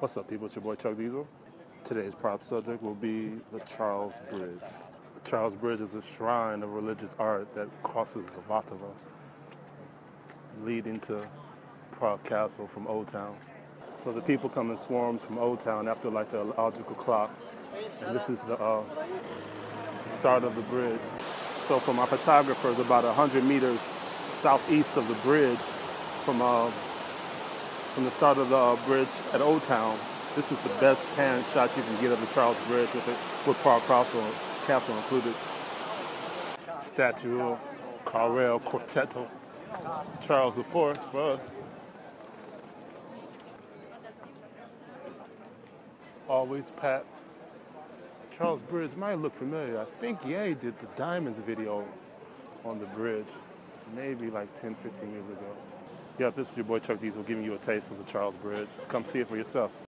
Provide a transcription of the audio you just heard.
What's up, people? It's your boy Chuck Diesal. Today's prop subject will be the Charles Bridge. The Charles Bridge is a shrine of religious art that crosses the Vltava, leading to Prague Castle from Old Town. So the people come in swarms from Old Town after like a logical clock, and this is the uh, start of the bridge. So for my photographers, about 100 meters southeast of the bridge, from uh, from the start of the uh, bridge at Old Town. This is the best pan shot you can get of the Charles Bridge with, it, with Prague Castle, Castle included. Statue of Karel Čtvrtý, Charles IV for us. Always packed. Charles Bridge might look familiar. I think Ye did the Diamonds video on the bridge, maybe like 10, 15 years ago. Yep, this is your boy Chuck Diesal giving you a taste of the Charles Bridge. Come see it for yourself.